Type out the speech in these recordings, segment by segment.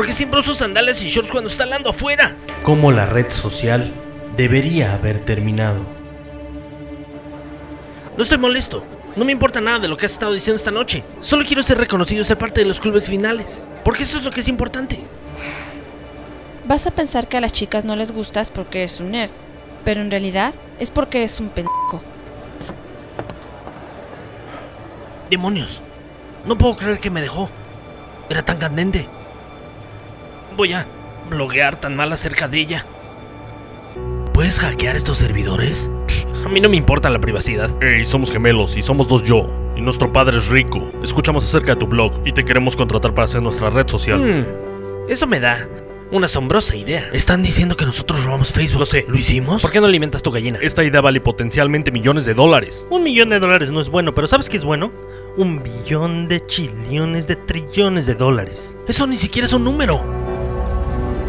Porque siempre uso sandalias y shorts cuando está hablando afuera. Como la red social debería haber terminado. No estoy molesto. No me importa nada de lo que has estado diciendo esta noche. Solo quiero ser reconocido y ser parte de los clubes finales. Porque eso es lo que es importante. Vas a pensar que a las chicas no les gustas porque eres un nerd, pero en realidad es porque eres un pendejo. Demonios. No puedo creer que me dejó. Era tan candente. Voy a bloguear tan mal acerca de ella. ¿Puedes hackear estos servidores? A mí no me importa la privacidad. Hey, somos gemelos y somos dos yo. Y nuestro padre es rico. Escuchamos acerca de tu blog y te queremos contratar para hacer nuestra red social. Hmm, eso me da una asombrosa idea. Están diciendo que nosotros robamos Facebook. Lo sé. ¿Lo hicimos? ¿Por qué no alimentas tu gallina? Esta idea vale potencialmente millones de dólares. Un millón de dólares no es bueno, pero ¿sabes qué es bueno? Un billón de chillones de trillones de dólares. Eso ni siquiera es un número.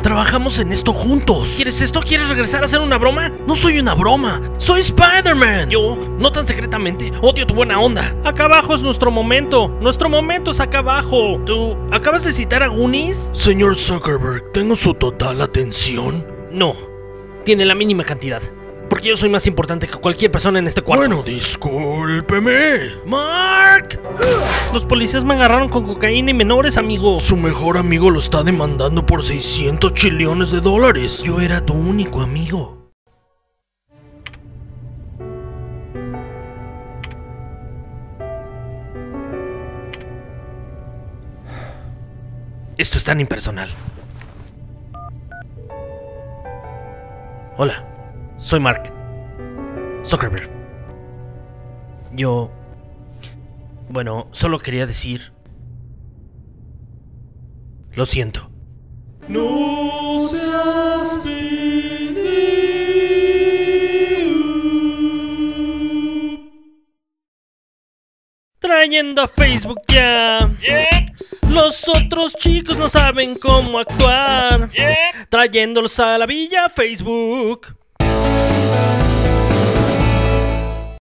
Trabajamos en esto juntos. ¿Quieres esto? ¿Quieres regresar a hacer una broma? No soy una broma. Soy Spider-Man. Yo, no tan secretamente, odio tu buena onda. Acá abajo es nuestro momento. Nuestro momento es acá abajo. ¿Tú acabas de citar a Goonies? Señor Zuckerberg, ¿tengo su total atención? No. Tiene la mínima cantidad. Porque yo soy más importante que cualquier persona en este cuarto. Bueno, discúlpeme. ¡Mark! Los policías me agarraron con cocaína y menores, amigo. Su mejor amigo lo está demandando por 600 chillones de dólares. Yo era tu único amigo. Esto es tan impersonal. Hola, soy Mark Zuckerberg. Yo... Bueno, solo quería decir... Lo siento. No seas Trayendo a Facebook ya. Los otros chicos no saben cómo actuar. Trayéndolos a la villa Facebook. Thank you.